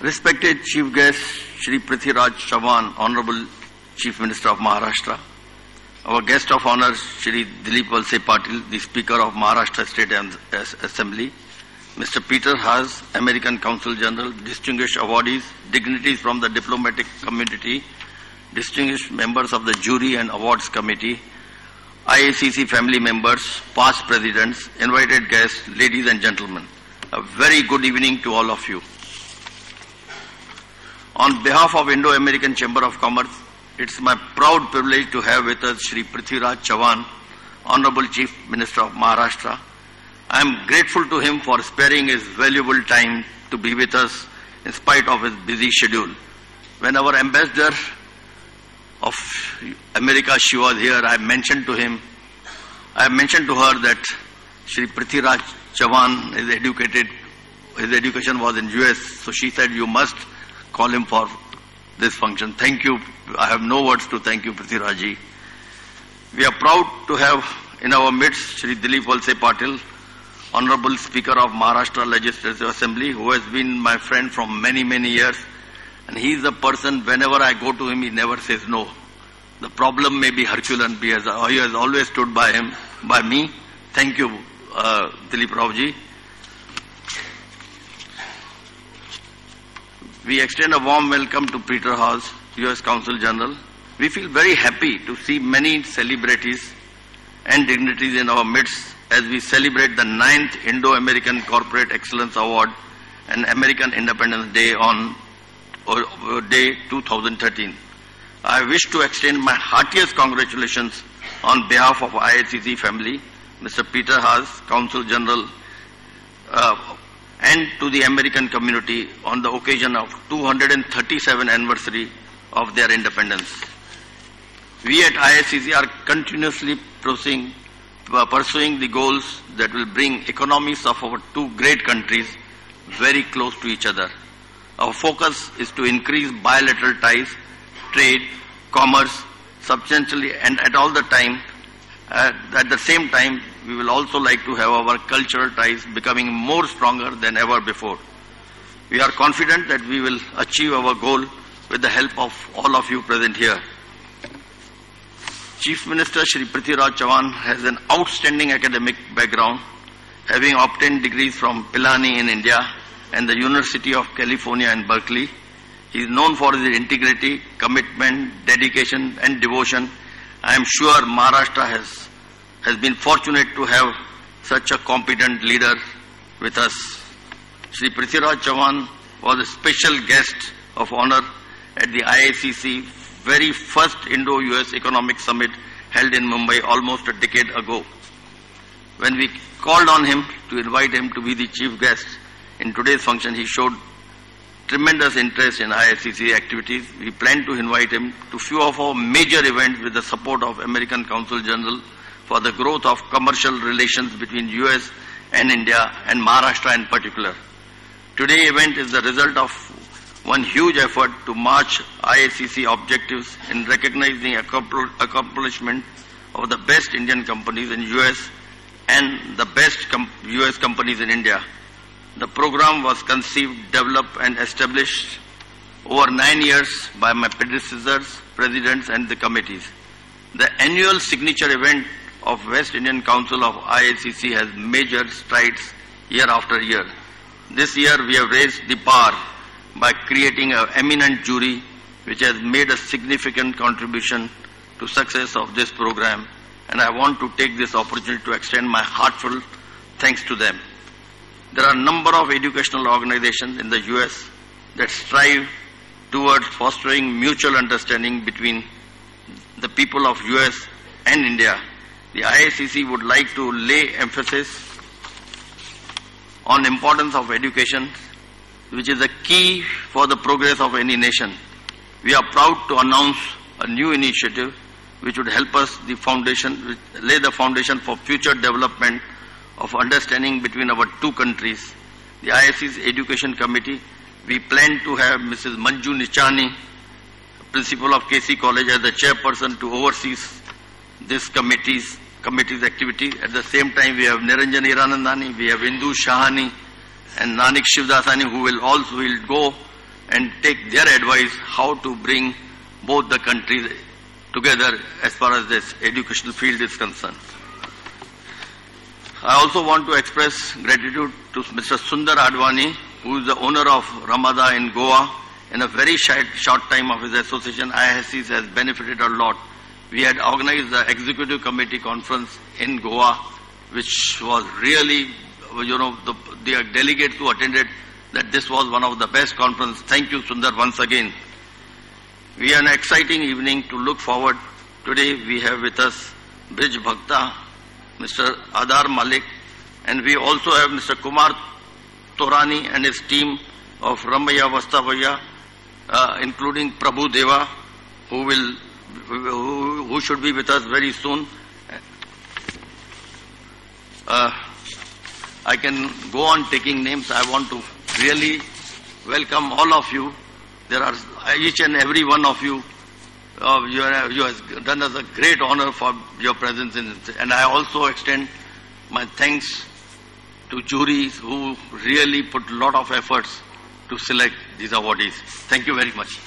Respected Chief Guest Shri Prithviraj Chavan, Honorable Chief Minister of Maharashtra, our guest of honor Shri Dilip Walse Patil, the Speaker of Maharashtra State Assembly, Mr. Peter Haas, American Consul General, distinguished awardees, dignitaries from the diplomatic community, distinguished members of the jury and awards committee, IACC family members, past presidents, invited guests, ladies and gentlemen. A very good evening to all of you. On behalf of Indo-American Chamber of Commerce, it's my proud privilege to have with us Shri Prithviraj Chavan, Honorable Chief Minister of Maharashtra. I am grateful to him for sparing his valuable time to be with us in spite of his busy schedule. When our ambassador of America, she was here, I mentioned to him, I mentioned to her that Shri Prithviraj Chavan is educated, his education was in US, so she said, you must call him for this function. Thank you. I have no words to thank you, Prithvirajji. We are proud to have in our midst Shri Dilip Walse Patil, Honorable Speaker of Maharashtra Legislative Assembly, who has been my friend from many, many years. And he is a person, whenever I go to him, he never says no. The problem may be Herculean, he has, he has always stood by him, by me. Thank you, uh, Dilip Raoji. We extend a warm welcome to Peter Haas, U.S. Consul General. We feel very happy to see many celebrities and dignitaries in our midst as we celebrate the 9th Indo-American Corporate Excellence Award and American Independence Day on uh, day 2013. I wish to extend my heartiest congratulations on behalf of IACC family, Mr. Peter Haas, Consul General, uh, and to the American community on the occasion of 237 anniversary of their independence. We at IACC are continuously pursuing, uh, pursuing the goals that will bring economies of our two great countries very close to each other. Our focus is to increase bilateral ties, trade, commerce substantially and at all the time. Uh, at the same time, we will also like to have our cultural ties becoming more stronger than ever before. We are confident that we will achieve our goal with the help of all of you present here. Chief Minister Shri Prithviraj Chavan has an outstanding academic background, having obtained degrees from Pilani in India and the University of California in Berkeley. He is known for his integrity, commitment, dedication and devotion. I am sure Maharashtra has, has been fortunate to have such a competent leader with us. Sri Prithviraj Chavan was a special guest of honor at the IACC very first Indo-US Economic Summit held in Mumbai almost a decade ago. When we called on him to invite him to be the chief guest, in today's function, he showed tremendous interest in IACC activities. We plan to invite him to few of our major events with the support of American Consul General for the growth of commercial relations between US and India and Maharashtra in particular. Today's event is the result of one huge effort to march IACC objectives in recognizing accomplishment of the best Indian companies in US and the best US companies in India. The program was conceived, developed and established over nine years by my predecessors, presidents and the committees. The annual signature event of West Indian Council of IACC has major strides year after year. This year we have raised the bar by creating an eminent jury which has made a significant contribution to success of this program and I want to take this opportunity to extend my heartfelt thanks to them. There are a number of educational organizations in the US that strive towards fostering mutual understanding between the people of US and India. The IACC would like to lay emphasis on importance of education, which is a key for the progress of any nation. We are proud to announce a new initiative which would help us the foundation, lay the foundation for future development of understanding between our two countries. The IACC's Education Committee, we plan to have Mrs. Manju Nichani, Principal of KC College, as the chairperson to oversee this committee's, committee's activity. At the same time, we have Niranjan Hiranandani, we have Indu Shahani, and Nanik Shivdasani, who will also will go and take their advice how to bring both the countries together as far as this educational field is concerned. I also want to express gratitude to Mr. Sundar Advani, who is the owner of Ramada in Goa. In a very short, time of his association, IISCs has benefited a lot. We had organized the executive committee conference in Goa, which was really, you know, the, the delegates who attended that this was one of the best conferences. Thank you, Sundar, once again. We have an exciting evening to look forward. Today we have with us Brij Bhakta, Mr. Adar Malik, and we also have Mr. Kumar Taurani and his team of Ramaiya Vastavaiya, uh, including Prabhu Deva, who will who, who should be with us very soon. Uh, I can go on taking names. I want to really welcome all of you. There are each and every one of you. Uh, you, have, you have done us a great honor for your presence in and I also extend my thanks to juries who really put a lot of efforts to select these awardees. Thank you very much.